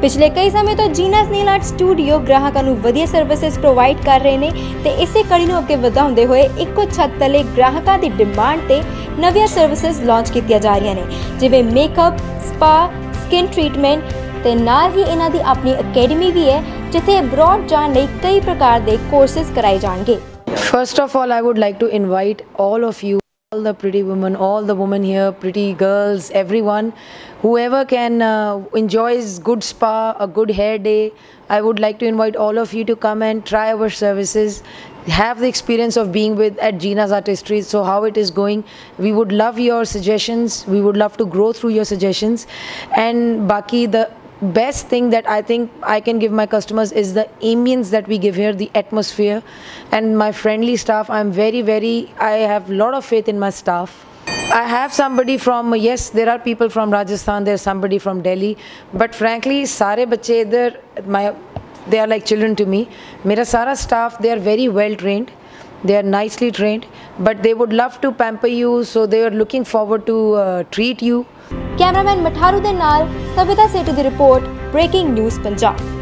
ਪਿਛਲੇ ਕਈ ਸਮੇਂ ਤੋਂ ਜੀਨਸ ਨੀਲ ਆਰਟ ਸਟੂਡੀਓ ਗ੍ਰਾਹਕਾਂ ਨੂੰ ਵਧੀਆ ਸਰਵਿਸਿਜ਼ ਪ੍ਰੋਵਾਈਡ ਕਰ ਰਹੇ ਨੇ ਤੇ ਇਸੇ ਕੜੀ ਨੂੰ ਅੱਗੇ ਵਧਾਉਂਦੇ ਹੋਏ ਇੱਕੋ ਛੱਤ ਤਲੇ ਗ੍ਰਾਹਕਾਂ ਦੀ ਡਿਮਾਂਡ ਤੇ ਨਵੀਆਂ ਸਰਵਿਸਿਜ਼ ਲਾਂਚ ਕੀਤੀਆਂ ਜਾ ਰਹੀਆਂ ਨੇ ਜਿਵੇਂ ਮੇਕਅਪ ਸਪਾ ਸਕਿਨ ਟ੍ਰੀਟਮੈਂਟ ਤੇ ਨਾਲ ਹੀ ਇਹਨਾਂ ਦੀ ਆਪਣੀ ਅਕੈਡਮੀ ਵੀ ਹੈ ਜਿੱਥੇ ਅਬਰੋਡ ਜਾਣ ਲਈ ਕਈ ਪ੍ਰਕਾਰ ਦੇ ਕੋਰਸਸ ਕਰਾਏ ਜਾਣਗੇ। First of all, I would like to invite all of you, all the pretty women, all the women here, pretty girls, everyone, whoever can uh, enjoys good spa, a good hair day. I would like to invite all of you to come and try our services. Have the experience of being with at Jeena's Artistry. So how it is going? We would love your suggestions. We would love to grow through your suggestions. And Baki, the best thing that I think I can give my customers is the ambience that we give here, the atmosphere, and my friendly staff. I'm very, very, I have a lot of faith in my staff. I have somebody from, yes, there are people from Rajasthan, there's somebody from Delhi, but frankly, sare bache idhar, my, they are like children to me. Mera sara staff, they are very well trained they are nicely trained but they would love to pamper you so they are looking forward to uh, treat you cameraman matharu de Savita to the report, Breaking News Punjab.